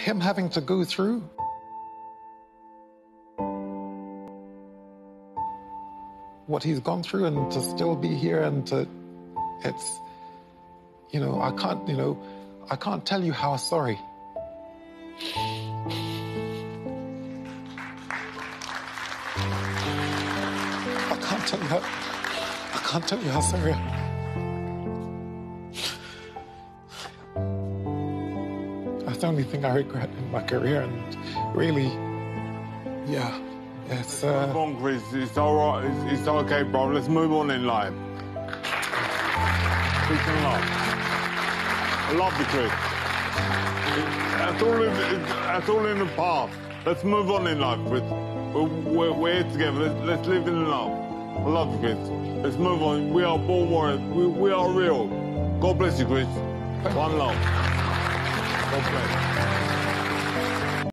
him having to go through. What he's gone through and to still be here and to it's you know i can't you know i can't tell you how sorry. I can't tell you how i can't tell you how sorry that's the only thing i regret in my career and really yeah it's uh Come on, Chris. It's all right. It's, it's okay, bro. Let's move on in life. Peace and love. I love you, Chris. That's all in, that's all in the past. Let's move on in life, Chris. We're, we're, we're here together. Let's, let's live in love. I love you, Chris. Let's move on. We are born warriors. We, we are real. God bless you, Chris. One love. God bless.